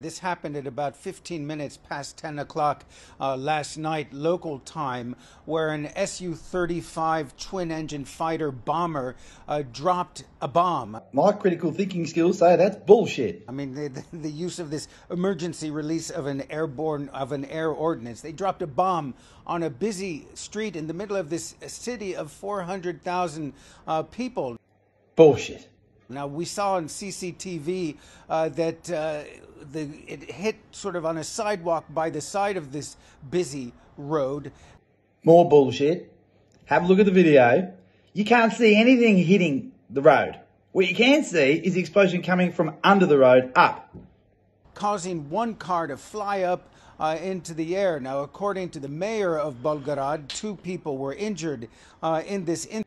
This happened at about 15 minutes past 10 o'clock uh, last night, local time, where an Su 35 twin engine fighter bomber uh, dropped a bomb. My critical thinking skills say that's bullshit. I mean, the, the, the, use of this emergency release of an airborne, of an air ordinance. They dropped a bomb on a busy street in the middle of this city of 400,000 uh, people. Bullshit. Now we saw on CCTV uh, that uh, the, it hit sort of on a sidewalk by the side of this busy road. More bullshit. Have a look at the video. You can't see anything hitting the road. What you can see is the explosion coming from under the road up, causing one car to fly up. Uh, into the air. Now, according to the mayor of Volgograd, two people were injured uh, in this. In-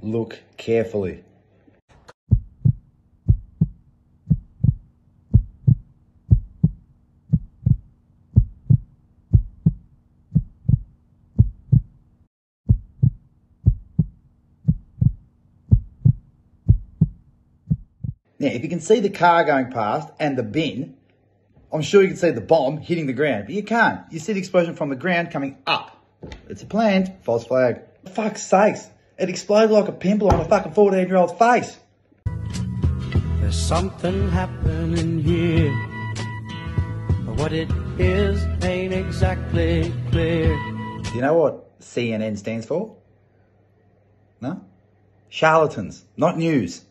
Look carefully. Now, if you can see the car going past and the bin, I'm sure you can see the bomb hitting the ground, but you can't. You see the explosion from the ground coming up. It's a planned false flag. For fuck's sakes, it exploded like a pimple on a fucking 14 year old's face. There's something happening here. But what it is ain't exactly clear. Do you know what CNN stands for? No? Charlatans, not news.